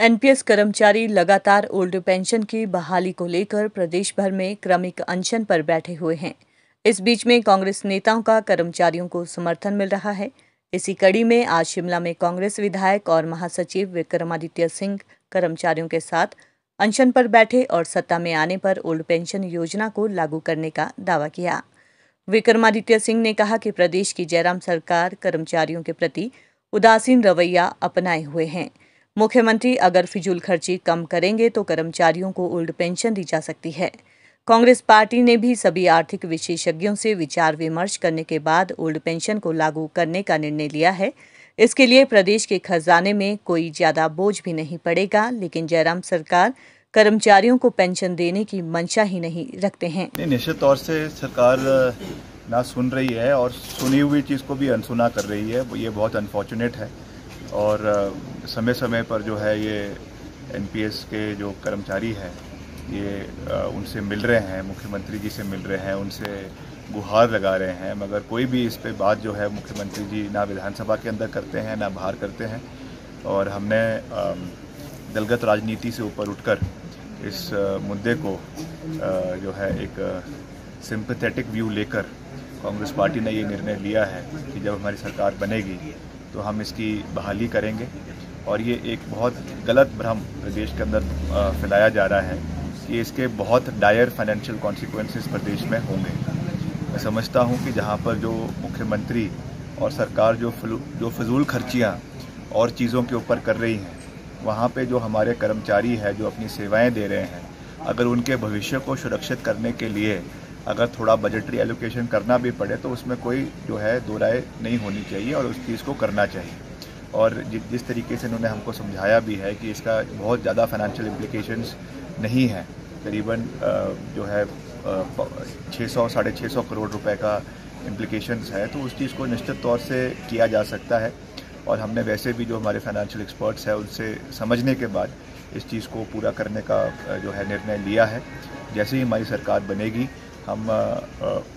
NPS कर्मचारी लगातार old pension की बहाली को लेकर प्रदेश भर में क्रमिक अनशन पर बैठे हुए हैं। इस बीच में कांग्रेस नेताओं का कर्मचारियों को समर्थन मिल रहा है। इसी कड़ी में आज शिमला में कांग्रेस विधायक और महासचिव विक्रमादित्य सिंह कर्मचारियों के साथ अनशन पर बैठे और सत्ता में आने पर ओल्ड पेंशन योजना को लागू करने का दावा किया। विक्रमादित्य सिंह ने कहा कि प्रदेश की जयराम सरकार कर्मचारियों के प्रति उदासीन रवैया अपनाए हुए हैं। मुख्यमंत्री अगर फिजूल खर्ची कम करेंगे तो कर्मचारियों को ओल्ड पेंशन दी जा सकती है। कांग्रेस पार्टी ने भी सभी आर्थिक विशेषज्ञों से विचार विमर्श करने के बाद ओल्ड पेंशन को लागू करने का निर्णय लिया है। इसके लिए प्रदेश के खजाने में कोई ज़्यादा बोझ भी नहीं पड़ेगा, लेकिन जयराम सरकार कर्मचारियों को पेंशन देने की मंशा ही नहीं रखते हैं। निश्चित तौर से सरकार, ना सुन रही है और सुनी हुई चीज़ को भी अनसुना कर रही है। ये बहुत अनफॉर्चुनेट है। और समय समय पर जो है ये एनपीएस के जो कर्मचारी हैं, ये उनसे मिल रहे हैं, मुख्यमंत्री जी से मिल रहे हैं, उनसे गुहार लगा रहे हैं, मगर कोई भी इस पे बात जो है मुख्यमंत्री जी ना विधानसभा के अंदर करते हैं, ना बाहर करते हैं। और हमने दलगत राजनीति से ऊपर उठकर इस मुद्दे को जो है एक सिंपथेटिक व्यू लेकर कांग्रेस पार्टी ने ये निर्णय लिया है कि जब हमारी सरकार बनेगी तो हम इसकी बहाली करेंगे। और ये एक बहुत गलत भ्रम प्रदेश के अंदर फैलाया जा रहा है कि इसके बहुत डायर फाइनेंशियल कॉन्सिक्वेंसेस प्रदेश में होंगे। मैं समझता हूँ कि जहाँ पर जो मुख्यमंत्री और सरकार जो जो फजूल खर्चियाँ और चीज़ों के ऊपर कर रही हैं, वहाँ पे जो हमारे कर्मचारी है, जो अपनी सेवाएँ दे रहे हैं, अगर उनके भविष्य को सुरक्षित करने के लिए अगर थोड़ा बजटरी एलोकेशन करना भी पड़े तो उसमें कोई जो है दो राय नहीं होनी चाहिए और उस चीज़ को करना चाहिए। और जिस तरीके से उन्होंने हमको समझाया भी है कि इसका बहुत ज़्यादा फाइनेंशियल इम्प्लीकेशंस नहीं है, करीबन जो है छः सौ, साढ़े छः सौ करोड़ रुपए का इम्प्लीकेशंस है तो उस चीज़ को निश्चित तौर से किया जा सकता है। और हमने वैसे भी जो हमारे फाइनेंशियल एक्सपर्ट्स हैं, उनसे समझने के बाद इस चीज़ को पूरा करने का जो है निर्णय लिया है। जैसे ही हमारी सरकार बनेगी हम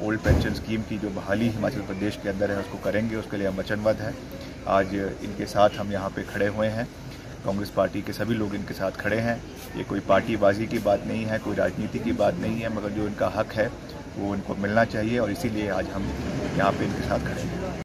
ओल्ड पेंशन स्कीम की जो बहाली हिमाचल प्रदेश के अंदर है, उसको करेंगे, उसके लिए हम वचनबद्ध हैं। आज इनके साथ हम यहाँ पे खड़े हुए हैं। कांग्रेस पार्टी के सभी लोग इनके साथ खड़े हैं। ये कोई पार्टीबाजी की बात नहीं है, कोई राजनीति की बात नहीं है, मगर जो इनका हक है, वो इनको मिलना चाहिए और इसीलिए आज हम यहाँ पे इनके साथ खड़े हैं।